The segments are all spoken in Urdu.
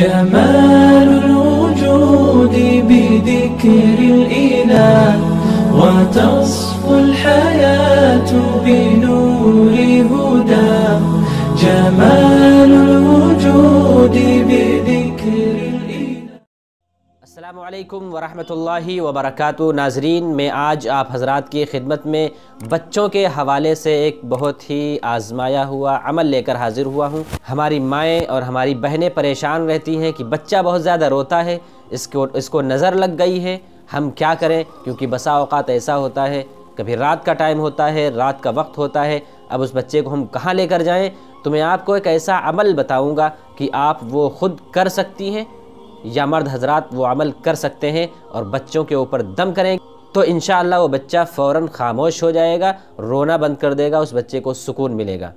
جمال الوجود بذكر الإله وتصفو الحياة بنور هداه جمال السلام علیکم ورحمۃ اللہ وبرکاتہ۔ ناظرین، میں آج آپ حضرات کی خدمت میں بچوں کے حوالے سے ایک بہت ہی آزمایا ہوا عمل لے کر حاضر ہوا ہوں۔ ہماری مائیں اور ہماری بہنیں پریشان رہتی ہیں کہ بچہ بہت زیادہ روتا ہے، اس کو اس کو نظر لگ گئی ہے۔ ہم کیا کریں؟ کیونکہ بسا اوقات ایسا ہوتا ہے، کبھی رات کا ٹائم ہوتا ہے، رات کا وقت ہوتا ہے۔ اب اس بچے کو ہم کہاں لے کر جائیں؟ تو میں آپ کو ایک ایسا عمل بتاؤں گا کہ آپ وہ خود کر سکتی ہیں۔ یا مرد حضرات وہ عمل کر سکتے ہیں اور بچوں کے اوپر دم کریں تو انشاءاللہ وہ بچہ فوراً خاموش ہو جائے گا، رونا بند کر دے گا، اس بچے کو سکون ملے گا۔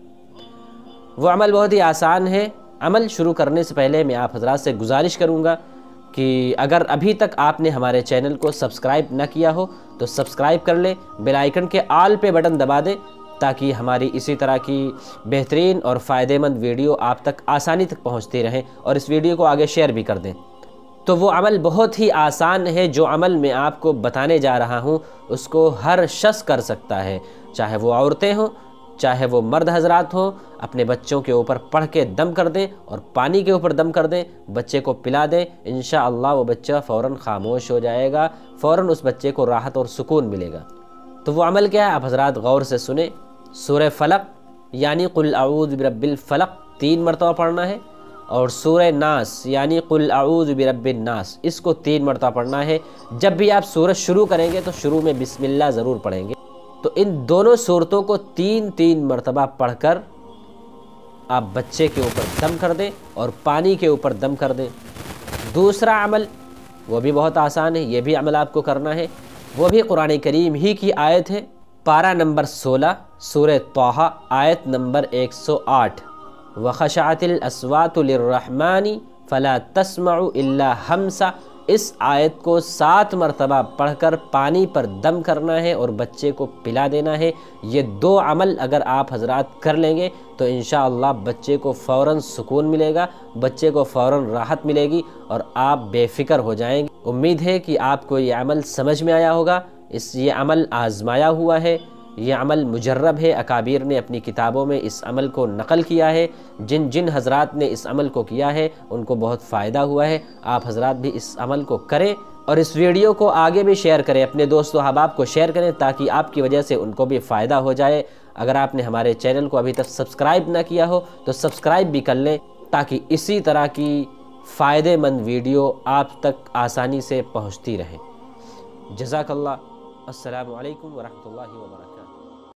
وہ عمل بہت ہی آسان ہے۔ عمل شروع کرنے سے پہلے میں آپ حضرات سے گزارش کروں گا کہ اگر ابھی تک آپ نے ہمارے چینل کو سبسکرائب نہ کیا ہو تو سبسکرائب کر لیں، بیل آئیکن کے آل پہ بٹن دبا دیں تاکہ ہماری اسی طرح کی بہترین اور فائدہ مند ویڈیو آپ تک آسانی تک پہنچتی رہیں اور اس ویڈیو کو آگے شیئر بھی کر دیں۔ تو وہ عمل بہت ہی آسان ہے جو عمل میں آپ کو بتانے جا رہا ہوں، اس کو ہر شخص کر سکتا ہے۔ چاہے وہ عورتیں ہوں، چاہے وہ مرد حضرات ہوں، اپنے بچوں کے اوپر پڑھ کے دم کر دیں اور پانی کے اوپر دم کر دیں، بچے کو پلا دیں، انشاءاللہ وہ بچہ فوراً خاموش ہو جائے گا، فوراً اس بچے کو راحت اور سکون ملے گا۔ تو وہ عمل کیا ہے؟ آپ حضرات غور سے سنیں۔ سورہ فلق یعنی قل اعوذ برب الفلق، تین مرتبہ پڑھنا ہے۔ اور سورہ ناس یعنی قل اعوذ برب الناس، اس کو تین مرتبہ پڑھنا ہے۔ جب بھی آپ سورج شروع کریں گے تو شروع میں بسم اللہ ضرور پڑھیں گے۔ تو ان دونوں صورتوں کو تین تین مرتبہ پڑھ کر آپ بچے کے اوپر دم کر دیں اور پانی کے اوپر دم کر دیں۔ دوسرا عمل، وہ بھی بہت آسان ہے، یہ بھی عمل آپ کو کرنا ہے۔ وہ بھی قرآن کریم ہی کی آیت ہے، پارہ نمبر سولہ، سورہ توحہ آیت نمبر ایک سو آٹھ۔ وخشعت الاسوات للرحمن فلا تسمع الا ہمسا اس آیت کو سات مرتبہ پڑھ کر پانی پر دم کرنا ہے اور بچے کو پلا دینا ہے۔ یہ دو عمل اگر آپ حضرات کر لیں گے تو انشاءاللہ بچے کو فوراً سکون ملے گا، بچے کو فوراً راحت ملے گی اور آپ بے فکر ہو جائیں گے۔ امید ہے کہ آپ کو یہ عمل سمجھ میں آیا ہوگا۔ اس یہ عمل آزمایا ہوا ہے۔ یہ عمل مجرب ہے۔ اکابیر نے اپنی کتابوں میں اس عمل کو نقل کیا ہے۔ جن جن حضرات نے اس عمل کو کیا ہے، ان کو بہت فائدہ ہوا ہے۔ آپ حضرات بھی اس عمل کو کریں اور اس ویڈیو کو آگے بھی شیئر کریں۔ اپنے دوست و احباب کو شیئر کریں تاکہ آپ کی وجہ سے ان کو بھی فائدہ ہو جائے۔ اگر آپ نے ہمارے چینل کو ابھی تک سبسکرائب نہ کیا ہو، تو سبسکرائب بھی کر لیں تاکہ اسی طرح کی فائدہ مند ویڈیو آپ تک آسانی سے پہنچتی رہے۔ جزاک اللہ۔ السلام علیکم ورحمۃ اللہ وبرکاتہ۔